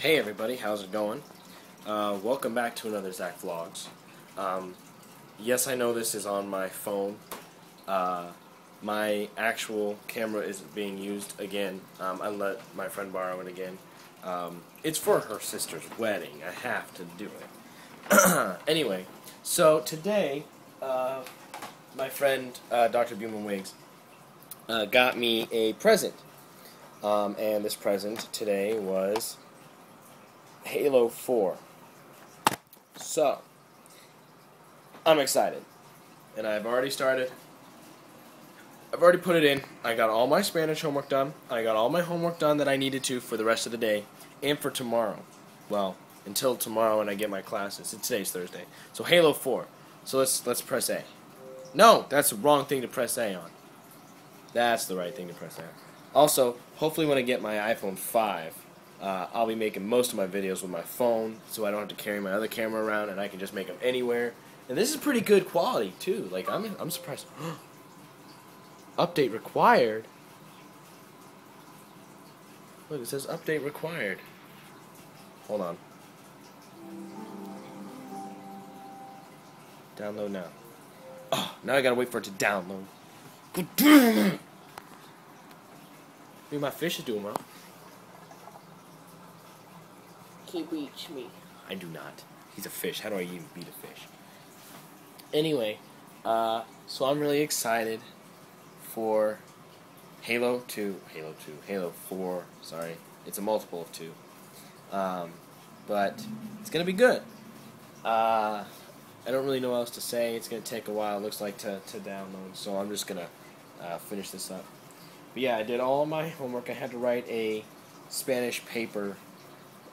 Hey everybody, how's it going? Uh, welcome back to another ZakVlogz. Um, yes, I know this is on my phone. Uh, my actual camera isn't being used again. Um, I let my friend borrow it again. Um, it's for her sister's wedding. I have to do it. anyway, so today, uh, my friend uh, Dr. Buman Wiggs uh, got me a present. Um, and this present today was Halo 4. So, I'm excited. And I've already started. I've already put it in. I got all my Spanish homework done. I got all my homework done that I needed to for the rest of the day and for tomorrow. Well, until tomorrow when I get my classes. It's today's Thursday. So Halo 4. So let's let's press A. No, that's the wrong thing to press A on. That's the right thing to press A on. Also, hopefully when I get my iPhone 5, uh, I'll be making most of my videos with my phone, so I don't have to carry my other camera around, and I can just make them anywhere. And this is pretty good quality too. Like I'm, I'm surprised. update required. Look, it says update required. Hold on. Download now. Oh, now I gotta wait for it to download. Maybe my fish is doing well. He reach me. I do not. He's a fish. How do I even beat a fish? Anyway, uh, so I'm really excited for Halo 2, Halo 2, Halo 4, sorry. It's a multiple of 2. Um, but it's going to be good. Uh, I don't really know what else to say. It's going to take a while, it looks like, to, to download. So I'm just going to uh, finish this up. But yeah, I did all my homework. I had to write a Spanish paper,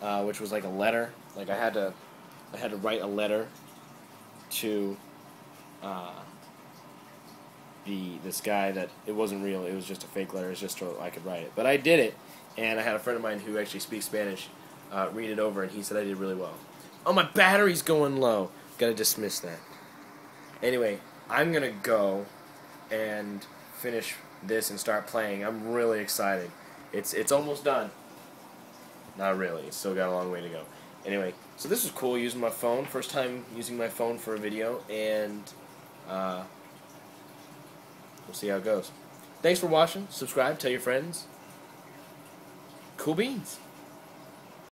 uh, which was like a letter. Like I had to, I had to write a letter to uh, the this guy that it wasn't real. It was just a fake letter. It's just so I could write it. But I did it, and I had a friend of mine who actually speaks Spanish uh, read it over, and he said I did really well. Oh, my battery's going low. Gotta dismiss that. Anyway, I'm gonna go and finish this and start playing. I'm really excited. It's it's almost done. Not really. It's still got a long way to go. Anyway, so this is cool using my phone. First time using my phone for a video, and uh, we'll see how it goes. Thanks for watching. Subscribe. Tell your friends. Cool beans.